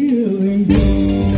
Feeling good.